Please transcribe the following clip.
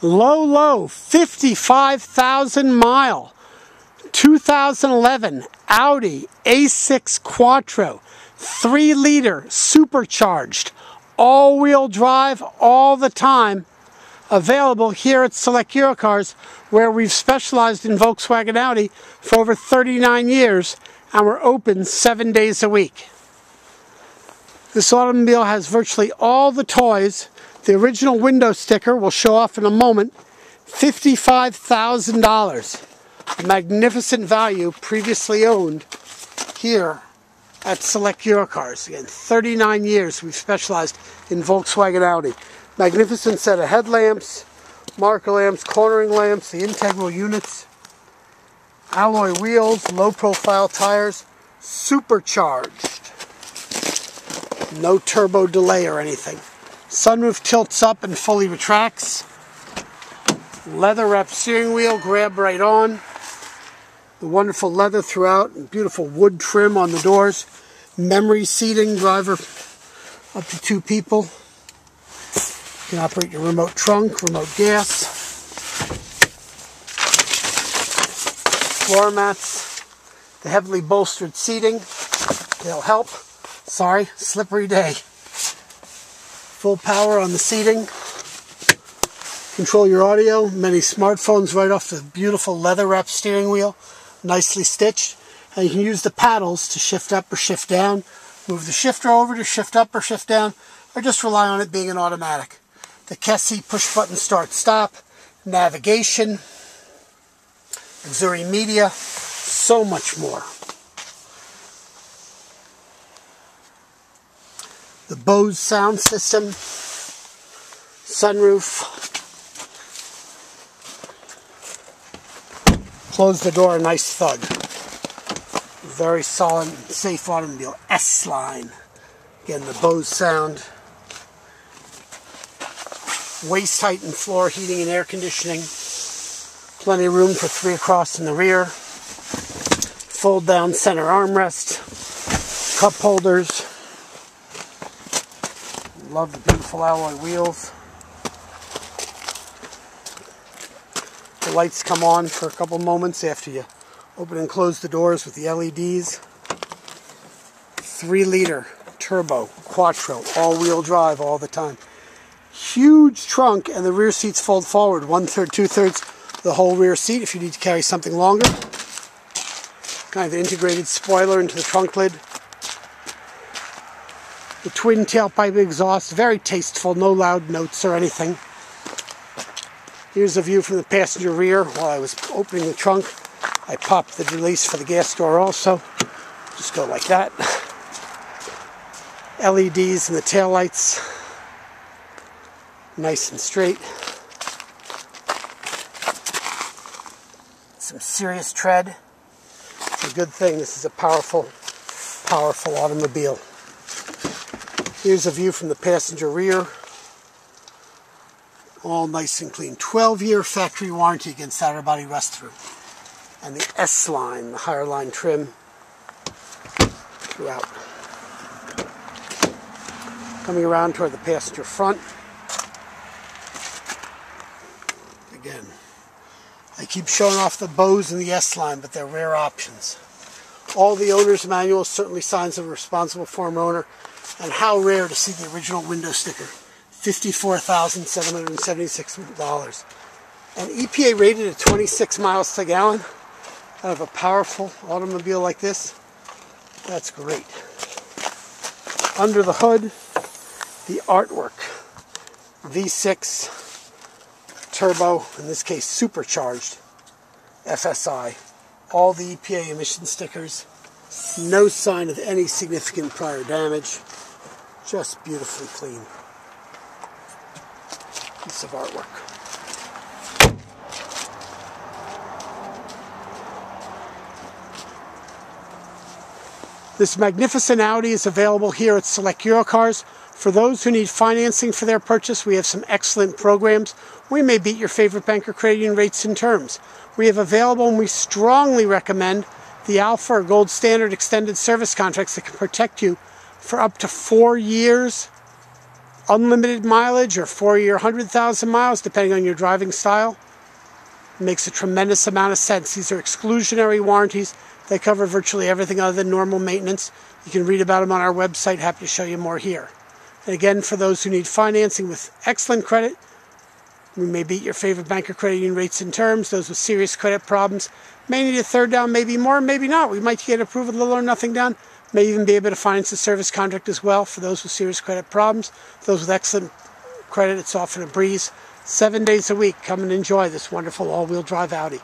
Low, low, 55,000 mile. 2011 Audi A6 Quattro, 3 liter, supercharged, all wheel drive all the time. Available here at Select Euro Cars, where we've specialized in Volkswagen Audi for over 39 years and we're open seven days a week. This automobile has virtually all the toys. The original window sticker will show off in a moment. $55,000. Magnificent value previously owned here at Select Eurocars. Again, 39 years we've specialized in Volkswagen Audi. Magnificent set of headlamps, marker lamps, cornering lamps, the integral units, alloy wheels, low profile tires, supercharged. No turbo delay or anything. Sunroof tilts up and fully retracts. Leather wrapped steering wheel, grab right on. The wonderful leather throughout and beautiful wood trim on the doors. Memory seating, driver up to two people. You can operate your remote trunk, remote gas. floor mats, the heavily bolstered seating. They'll help. Sorry, slippery day. Full power on the seating. Control your audio. Many smartphones right off the beautiful leather wrapped steering wheel. Nicely stitched. And you can use the paddles to shift up or shift down. Move the shifter over to shift up or shift down. Or just rely on it being an automatic. The KESSY push button start stop. Navigation auxiliary media, so much more. The Bose sound system, sunroof. Close the door, a nice thud. Very solid, safe automobile. S-Line. Again, the Bose sound. Waist height and floor heating and air conditioning. Plenty of room for three across in the rear. Fold down center armrest. Cup holders. Love the beautiful alloy wheels. The lights come on for a couple moments after you open and close the doors with the LEDs. 3 liter turbo quattro all wheel drive all the time. Huge trunk and the rear seats fold forward one third, two thirds the whole rear seat if you need to carry something longer. Kind of integrated spoiler into the trunk lid. The twin tailpipe exhaust, very tasteful, no loud notes or anything. Here's a view from the passenger rear while I was opening the trunk. I popped the release for the gas door also. Just go like that. LEDs in the tail lights. Nice and straight. some serious tread. It's a good thing. This is a powerful, powerful automobile. Here's a view from the passenger rear. All nice and clean. 12 year factory warranty against outer body rust through. And the S line, the higher line trim throughout. Coming around toward the passenger front. Again, I keep showing off the Bose and the S-Line, but they're rare options. All the owner's manuals certainly signs of a responsible former owner, and how rare to see the original window sticker. $54,776. And EPA rated at 26 miles per gallon out of a powerful automobile like this. That's great. Under the hood, the artwork. V6 turbo, in this case supercharged, FSI. All the EPA emission stickers. No sign of any significant prior damage. Just beautifully clean. Piece of artwork. This magnificent Audi is available here at Select Eurocars. For those who need financing for their purchase, we have some excellent programs. We may beat your favorite bank or credit union rates and terms. We have available and we strongly recommend the Alpha or Gold Standard extended service contracts that can protect you for up to four years unlimited mileage or four year, 100,000 miles, depending on your driving style. Makes a tremendous amount of sense. These are exclusionary warranties. They cover virtually everything other than normal maintenance. You can read about them on our website. Happy to show you more here. And again, for those who need financing with excellent credit, we may beat your favorite bank or credit union rates and terms. Those with serious credit problems may need a third down, maybe more, maybe not. We might get approved with little or nothing down. May even be able to finance the service contract as well for those with serious credit problems. Those with excellent credit, it's often a breeze. Seven days a week, come and enjoy this wonderful all-wheel drive Audi.